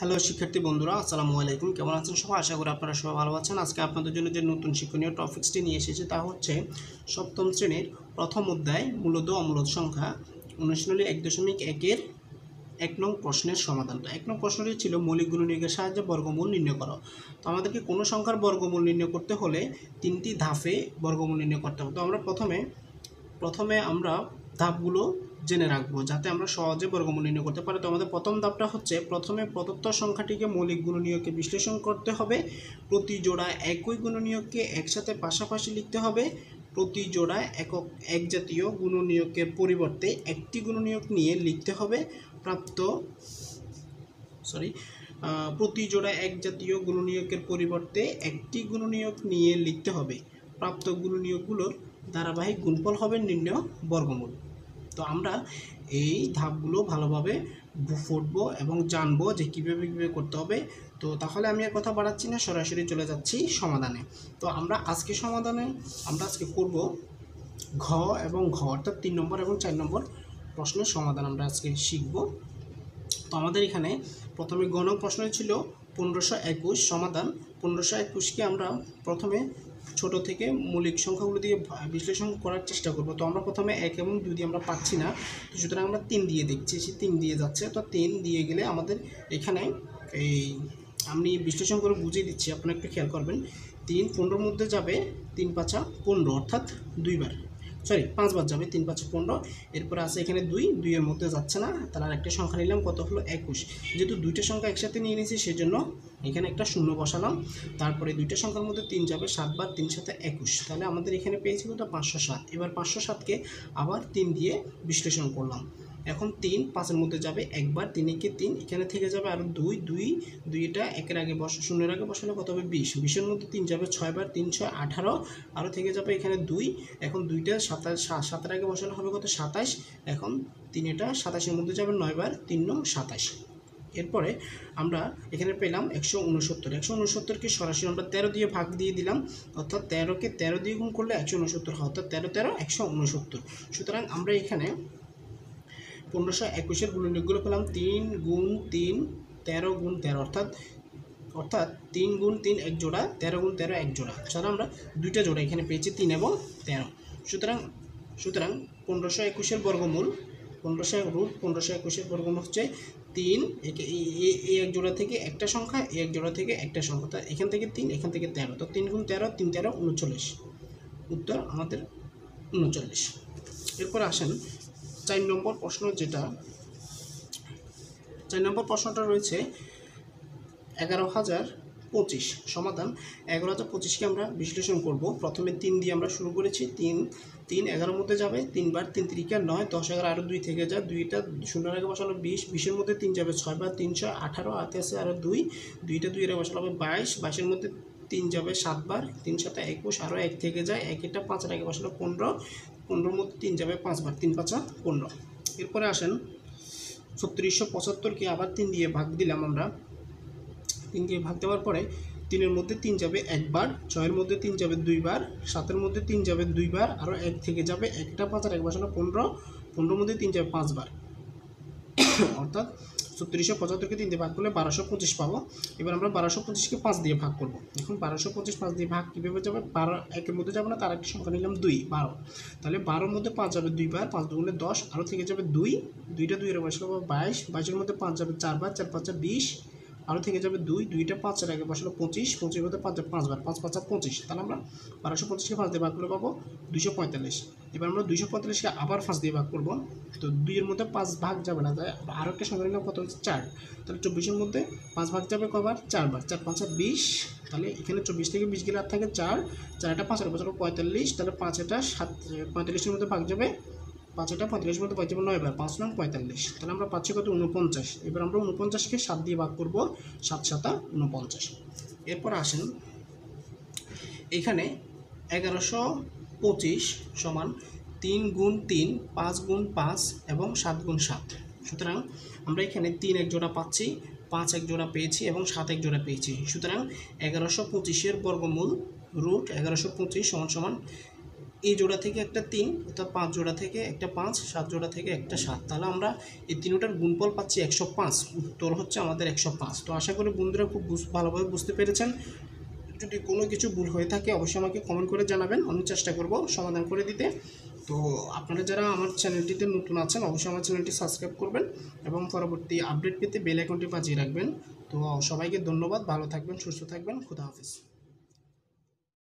Hello শিক্ষার্থী বন্ধুরা, আসসালামু আলাইকুম। কেমন আছেন সবাই? আশা করি আপনারা সবাই ভালো আছেন। আজকে আপনাদের জন্য যে নতুন শিক্ষণীয় টপিক্সটি নিয়ে এসেছে তা হচ্ছে সপ্তম শ্রেণির প্রথম অধ্যায় মূলত অমূলত সংখ্যা অনুশীলনী এক দশমিক একের এক নং প্রশ্নের সমাধান। তো এক নং প্রশ্নটি ছিল মৌলিক গুণনীয়কের সাহায্যে বর্গমূল নির্ণয় করো। তো আমাদেরকে কোনো সংখ্যার বর্গমূল নির্ণয় করতে হলে তিনটি ধাপে বর্গমূল নির্ণয় করতে হবে। তো আমরা প্রথমে প্রথমে আমরা ধাপগুলো জেনে রাখব, যাতে আমরা সহজে বর্গমূল নির্ণয় করতে পারি। তো আমাদের প্রথম ধাপটা হচ্ছে, প্রথমে প্রদত্ত সংখ্যাটিকে মৌলিক গুণনীয়কে বিশ্লেষণ করতে হবে। প্রতি জোড়া একই গুণনীয়ককে একসাথে পাশাপাশি লিখতে হবে। প্রতি জোড়া একক এক জাতীয় গুণনীয়কের পরিবর্তে একটি গুণনীয়ক নিয়ে লিখতে হবে। প্রাপ্ত সরি প্রতি জোড়া এক জাতীয় গুণনীয়কের পরিবর্তে একটি গুণনীয়ক নিয়ে লিখতে হবে। প্রাপ্ত গুণনীয়কগুলোর ধারাবাহিক গুণফল হবে নির্ণয় বর্গমূল। তো আমরা এই ধাপগুলো ভালোভাবে ফুটবো এবং জানব যে কীভাবে কীভাবে করতে হবে। তো তাহলে আমি আর কথা বাড়াচ্ছি না, সরাসরি চলে যাচ্ছি সমাধানে। তো আমরা আজকে সমাধানে, আমরা আজকে করব ঘ এবং ঘ অর্থাৎ তিন নম্বর এবং চার নম্বর প্রশ্নের সমাধান আমরা আজকে শিখব। তো আমাদের এখানে প্রথমে গণ প্রশ্ন ছিল পনেরোশো একুশ সমাধান। পনেরোশো একুশকে আমরা প্রথমে ছোট থেকে মৌলিক সংখ্যাগুলো দিয়ে বিশ্লেষণ করার চেষ্টা করব। তো আমরা প্রথমে এক এবং দুই দিয়ে আমরা পাচ্ছি না। তো সুতরাং আমরা তিন দিয়ে দেখছি। সে তিন দিয়ে যাচ্ছে। তো তিন দিয়ে গেলে আমাদের এখানে এই আমি বিশ্লেষণ করে বুঝিয়ে দিচ্ছি। আপনারা একটু খেয়াল করবেন। তিন পনেরোর মধ্যে যাবে তিন পাঁচা পনেরো, অর্থাৎ দুইবার। সরি পাঁচবার যাবে, তিন, পাঁচ, পনেরো। এরপরে আছে এখানে দুই দুইয়ের মধ্যে যাচ্ছে না, তাহলে আরেকটা সংখ্যা নিলাম, কত হলো? একুশ। যেহেতু দুইটা সংখ্যা একসাথে নিয়ে নিয়েছি সেই জন্য এখানে একটা শূন্য বসালাম। তারপরে দুইটা সংখ্যার মধ্যে তিন যাবে সাতবার তিন, সাথে একুশ। তাহলে আমাদের এখানে পেয়েছি কত? পাঁচশো সাত। এবার পাঁচশো সাতকে আবার তিন দিয়ে বিশ্লেষণ করলাম। এখন তিন, পাঁচের মধ্যে যাবে একবার, তিন একে তিন, এখানে থেকে যাবে আর দুই দুই, দুইটা, একের আগে বস, শূন্যের আগে বসালে কত হবে? বিশ। বিশের মধ্যে তিন যাবে ছয়বার, তিন, ছয়, আঠারো। আরও থেকে যাবে এখানে দুই। এখন দুইটা, সাতাশ সাতের আগে বসালে হবে কত? সাতাশ। এখন তিন এটা সাতাশের মধ্যে যাবে নয়বার, তিন নং সাতাশ। এরপরে আমরা এখানে পেলাম একশো উনসত্তর। একশো উনসত্তরকে সরাসরি আমরা তেরো দিয়ে ভাগ দিয়ে দিলাম, অর্থাৎ তেরোকে তেরো দিয়ে গুণ করলে একশো উনসত্তর হয়, অর্থাৎ তেরো তেরো, একশো উনসত্তর। সুতরাং আমরা এখানে পনেরোশো একুশের গুণনীয়কগুলো পেলাম তিন গুণ তিন, তেরো গুণ তেরো, অর্থাৎ অর্থাৎ তিন গুণ তিন এক জোড়া, তেরো গুণ তেরো এক জোড়া। সুতরাং আমরা দুইটা জোড়া এখানে পেয়েছি, তিন এবং তেরো। সুতরাং সুতরাং পনেরোশো একুশের বর্গমূল, পনেরোশো রুট পনেরোশো একুশের বর্গমূল হচ্ছে তিন এই এক জোড়া থেকে একটা সংখ্যা এই এক জোড়া থেকে একটা সংখ্যা। তা এখান থেকে তিন, এখান থেকে তেরো। তো তিন গুণ তেরো, তিন তেরো, উনচল্লিশ। উত্তর আমাদের উনচল্লিশ। এরপর আসেন চার নম্বর প্রশ্ন যেটা, চার নম্বর প্রশ্নটা রয়েছে, এগারো হাজার পঁচিশ, সমাধান এগারো হাজার পঁচিশকে আমরা বিশ্লেষণ করব। প্রথমে তিন দিয়ে আমরা শুরু করেছি, তিন তিন এগারোর মধ্যে যাবে, তিনবার তিন তিরিকা নয়, দশ এগারো আরও দুই থেকে যায়, দুইটা শূন্যের আগে বসালো বিশ, বিশের মধ্যে তিন যাবে ছয়বার তিনশো আঠারো হাতে আছে আরও দুই, দুইটা দুই এর বসালো হবে বাইশ, বাইশের মধ্যে তিন যাবে সাতবার, তিন সাথে একুশ, আরও এক থেকে যায়, এক একটা পাঁচের আগে বসালো পনেরো, পনেরোর মধ্যে তিন যাবে পাঁচবার, তিন পাঁচা পনেরো। এরপরে আসেন ছত্রিশশো পঁচাত্তরকে আবার তিন দিয়ে ভাগ দিলাম আমরা। তিন দিয়ে ভাগ দেওয়ার পরে তিনের মধ্যে তিন যাবে একবার, ছয়ের মধ্যে তিন যাবে দুইবার, সাতের মধ্যে তিন যাবে দুইবার, আরও এক থেকে যাবে একটা পাঁচ, আর এক বসানো পনেরো, পনেরোর মধ্যে তিন যাবে পাঁচবার। অর্থাৎ ছত্রিশশো পঁচাত্তরকে তিন ভাগ করলে বারোশো পঁচিশ পাবো। এবার আমরা বারোশো পঁচিশকে পাঁচ দিয়ে ভাগ করব। এখন বারোশো পঁচিশ পাঁচ দিয়ে ভাগ কীভাবে যাবে? বারো, একের মধ্যে যাবে না, তার একটা সংখ্যা নিলাম দুই, বারো। তাহলে বারোর মধ্যে পাঁচ যাবে দুইবার পাঁচ দুগুলো দশ আরও থেকে যাবে দুই। দুইটা দুইয়ের বসাবো বাইশ। বাইশের মধ্যে পাঁচ যাবে চারবার চার পাঁচ বিশ। আরও থেকে যাবে দুই, দুইটা পাঁচের আগে বসালো পঁচিশ পঁচিশ মধ্যে পাঁচ পাঁচবার পাঁচ, পাঁচা পঁচিশ। তাহলে আমরা বারোশো পঁচিশকে পাঁচ দিয়ে ভাগ করে পাবো দুইশো পঁয়তাল্লিশ। এবার আমরা দুইশো পঁয়তাল্লিশকে আবার পাঁচ দিয়ে ভাগ করব। তো দুইয়ের মধ্যে পাঁচ ভাগ যাবে না, তাই আরও একটা সংখ্যা নিলাম কত হচ্ছে? চার। তাহলে চব্বিশের মধ্যে পাঁচ ভাগ যাবে কবার? চারবার চার, পাঁচা বিশ। তাহলে এখানে চব্বিশ থেকে বিশ গেলে আর থাকে চার। চার একটা পাঁচের বছর পঁয়তাল্লিশ। তাহলে পাঁচ এটা সাত, পঁয়তাল্লিশের মধ্যে ভাগ যাবে পাঁচ এটা পঁয়তাল্লিশের মধ্যে পাঁচ যাবে নয়বার পাঁচ নং পঁয়তাল্লিশ। তাহলে আমরা পাচ্ছি কত? উনপঞ্চাশ এবার আমরা উনপঞ্চাশকে সাত দিয়ে ভাগ করব, সাত সাতা উনপঞ্চাশ এরপর আসেন, এখানে এগারোশো পঁচিশ সমান তিন গুণ তিন, পাঁচ গুণ পাঁচ এবং সাত গুণ সাত। সুতরাং আমরা এখানে তিন এক জোড়া পাচ্ছি, পাঁচ এক জোড়া পেয়েছি এবং সাত এক জোড়া পেয়েছি। সুতরাং এগারোশো পঁচিশের বর্গমূল রুট এগারোশো পঁচিশ সমান সমান এই জোড়া থেকে একটা তিন অর্থাৎ পাঁচ জোড়া থেকে একটা পাঁচ, সাত জোড়া থেকে একটা সাত। তাহলে আমরা এই তিনটার গুণফল পাচ্ছি একশো পাঁচ, উত্তর হচ্ছে আমাদের একশো পাঁচ। তো আশা করি বন্ধুরা খুব ভালোভাবে বুঝতে পেরেছেন। যদি কোনো কিছু ভুল হয়ে থাকে অবশ্যই আমাকে কমেন্ট করে জানাবেন, আমি চেষ্টা করব সমাধান করে দিতে। তো আপনারা যারা আমার চ্যানেলটিতে নতুন আছেন, অবশ্যই আমার চ্যানেলটি সাবস্ক্রাইব করবেন এবং পরবর্তী আপডেট পেতে বেল আইকনটি বাজিয়ে রাখবেন। তো সবাইকে ধন্যবাদ, ভালো থাকবেন, সুস্থ থাকবেন, খুদা হাফিজ।